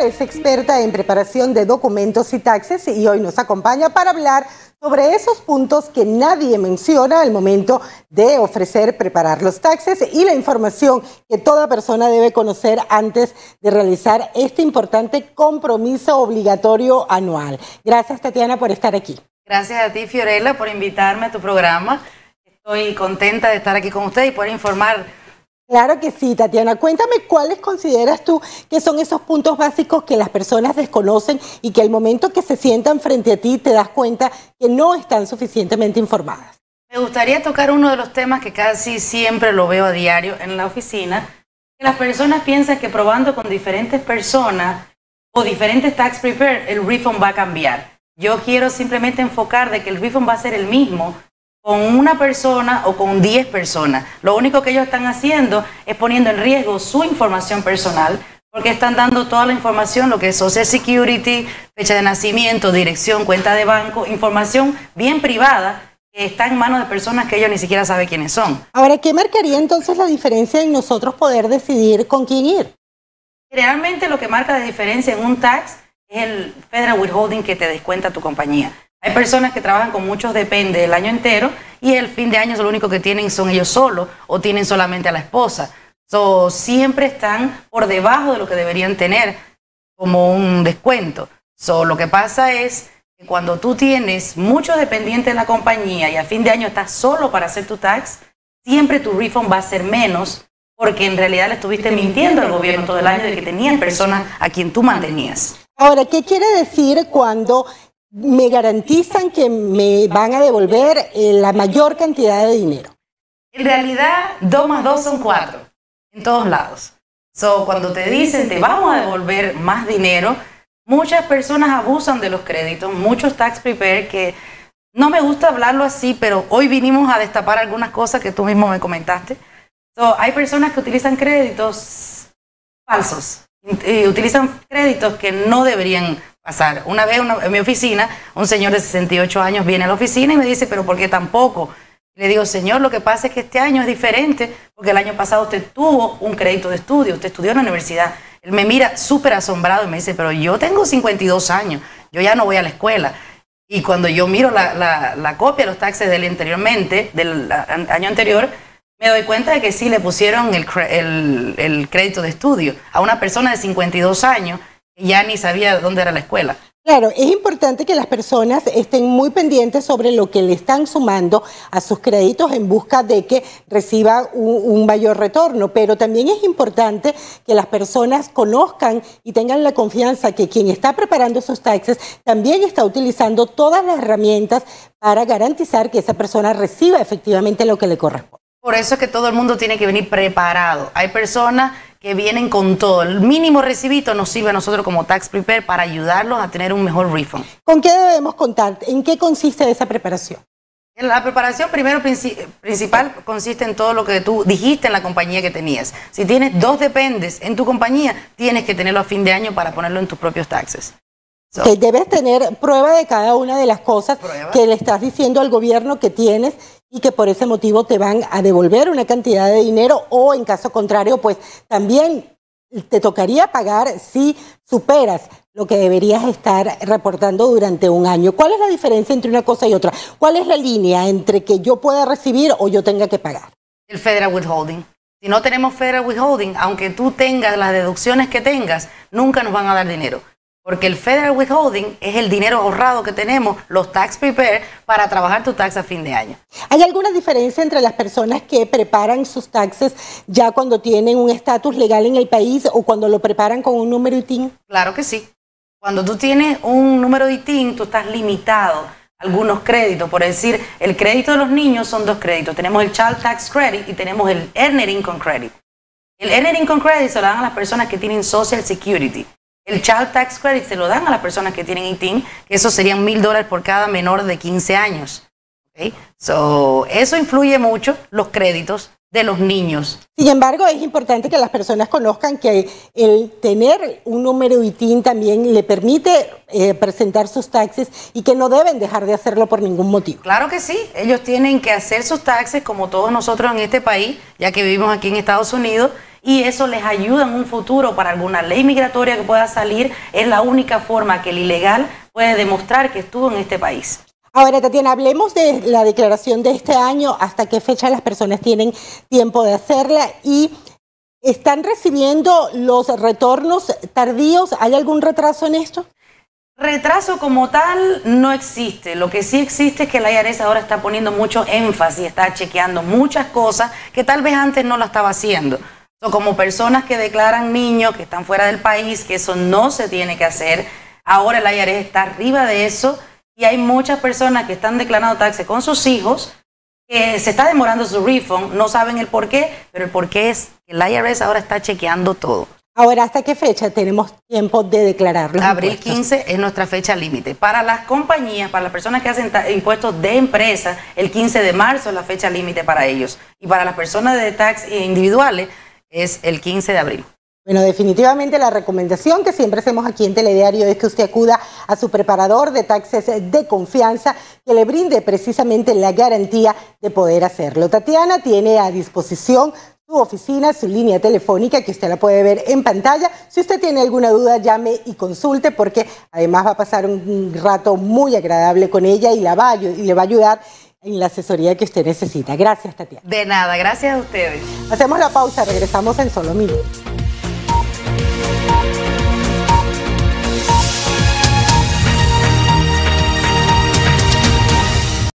Es experta en preparación de documentos y taxes y hoy nos acompaña para hablar sobre esos puntos que nadie menciona al momento de ofrecer preparar los taxes y la información que toda persona debe conocer antes de realizar este importante compromiso obligatorio anual. Gracias Tatiana por estar aquí. Gracias a ti Fiorella por invitarme a tu programa. Estoy contenta de estar aquí con usted y poder informar Claro que sí, Tatiana. Cuéntame cuáles consideras tú que son esos puntos básicos que las personas desconocen y que al momento que se sientan frente a ti te das cuenta que no están suficientemente informadas. Me gustaría tocar uno de los temas que casi siempre lo veo a diario en la oficina. Que las personas piensan que probando con diferentes personas o diferentes tax prepare, el refund va a cambiar. Yo quiero simplemente enfocar de que el refund va a ser el mismo con una persona o con 10 personas. Lo único que ellos están haciendo es poniendo en riesgo su información personal porque están dando toda la información, lo que es Social Security, fecha de nacimiento, dirección, cuenta de banco, información bien privada que está en manos de personas que ellos ni siquiera saben quiénes son. Ahora, ¿qué marcaría entonces la diferencia en nosotros poder decidir con quién ir? Realmente lo que marca la diferencia en un tax es el federal withholding que te descuenta tu compañía. Hay personas que trabajan con muchos depende el año entero y el fin de año lo único que tienen son ellos solos o tienen solamente a la esposa. So, siempre están por debajo de lo que deberían tener como un descuento. So, lo que pasa es que cuando tú tienes muchos dependientes en la compañía y a fin de año estás solo para hacer tu tax, siempre tu refund va a ser menos porque en realidad le estuviste mintiendo al gobierno todo el año de que tenían personas a quien tú mantenías. Ahora, ¿qué quiere decir cuando me garantizan que me van a devolver eh, la mayor cantidad de dinero. En realidad, dos más dos son cuatro, en todos lados. So, cuando te dicen te vamos a devolver más dinero, muchas personas abusan de los créditos, muchos tax prepare que no me gusta hablarlo así, pero hoy vinimos a destapar algunas cosas que tú mismo me comentaste. So, hay personas que utilizan créditos falsos, utilizan créditos que no deberían pasar. Una vez en mi oficina, un señor de 68 años viene a la oficina y me dice, pero ¿por qué tampoco? Le digo, señor, lo que pasa es que este año es diferente porque el año pasado usted tuvo un crédito de estudio, usted estudió en la universidad. Él me mira súper asombrado y me dice, pero yo tengo 52 años, yo ya no voy a la escuela. Y cuando yo miro la, la copia de los taxes del anteriormente, del año anterior, me doy cuenta de que sí le pusieron el, el, el crédito de estudio a una persona de 52 años ya ni sabía dónde era la escuela. Claro, es importante que las personas estén muy pendientes sobre lo que le están sumando a sus créditos en busca de que reciba un, mayor retorno, pero también es importante que las personas conozcan y tengan la confianza que quien está preparando esos taxes también está utilizando todas las herramientas para garantizar que esa persona reciba efectivamente lo que le corresponde. Por eso es que todo el mundo tiene que venir preparado. Hay personas que vienen con todo. El mínimo recibito nos sirve a nosotros como Tax Prepare para ayudarlos a tener un mejor refund. ¿Con qué debemos contar? ¿En qué consiste esa preparación? La preparación primero principal consiste en todo lo que tú dijiste en la compañía que tenías. Si tienes dos dependes en tu compañía, tienes que tenerlo a fin de año para ponerlo en tus propios taxes. que debes tener prueba de cada una de las cosas que le estás diciendo al gobierno que tienes y que por ese motivo te van a devolver una cantidad de dinero o en caso contrario, pues también te tocaría pagar si superas lo que deberías estar reportando durante un año. ¿Cuál es la diferencia entre una cosa y otra? ¿Cuál es la línea entre que yo pueda recibir o yo tenga que pagar? El federal withholding. Si no tenemos federal withholding, aunque tú tengas las deducciones que tengas, nunca nos van a dar dinero. Porque el federal withholding es el dinero ahorrado que tenemos, los tax prepare, para trabajar tu tax a fin de año. ¿Hay alguna diferencia entre las personas que preparan sus taxes ya cuando tienen un estatus legal en el país o cuando lo preparan con un número ITIN? Claro que sí. Cuando tú tienes un número ITIN, tú estás limitado a algunos créditos. Por decir, el crédito de los niños son dos créditos. Tenemos el Child Tax Credit y tenemos el Earned Income Credit. El Earned Income Credit se lo dan a las personas que tienen Social Security. El Child Tax Credit se lo dan a las personas que tienen ITIN, que eso serían mil dólares por cada menor de 15 años. So, eso influye mucho, los créditos de los niños. Sin embargo, es importante que las personas conozcan que el tener un número ITIN también le permite eh, presentar sus taxes y que no deben dejar de hacerlo por ningún motivo. Claro que sí, ellos tienen que hacer sus taxes como todos nosotros en este país, ya que vivimos aquí en Estados Unidos y eso les ayuda en un futuro para alguna ley migratoria que pueda salir. Es la única forma que el ilegal puede demostrar que estuvo en este país. Ahora, Tatiana, hablemos de la declaración de este año, hasta qué fecha las personas tienen tiempo de hacerla y están recibiendo los retornos tardíos. ¿Hay algún retraso en esto? Retraso como tal no existe. Lo que sí existe es que la IARES ahora está poniendo mucho énfasis, está chequeando muchas cosas que tal vez antes no lo estaba haciendo. Como personas que declaran niños que están fuera del país, que eso no se tiene que hacer. Ahora la IARES está arriba de eso y hay muchas personas que están declarando taxes con sus hijos que se está demorando su refund, no saben el por qué, pero el por qué es que el IRS ahora está chequeando todo. Ahora, ¿hasta qué fecha tenemos tiempo de declararlo? Abril 15 es nuestra fecha límite. Para las compañías, para las personas que hacen impuestos de empresa, el 15 de marzo es la fecha límite para ellos. Y para las personas de tax individuales es el 15 de abril. Bueno, definitivamente la recomendación que siempre hacemos aquí en Telediario es que usted acuda a su preparador de taxes de confianza que le brinde precisamente la garantía de poder hacerlo. Tatiana tiene a disposición su oficina, su línea telefónica, que usted la puede ver en pantalla. Si usted tiene alguna duda, llame y consulte, porque además va a pasar un rato muy agradable con ella y, la va, le va a ayudar en la asesoría que usted necesita. Gracias, Tatiana. De nada, gracias a ustedes. Hacemos la pausa, regresamos en solo minutos.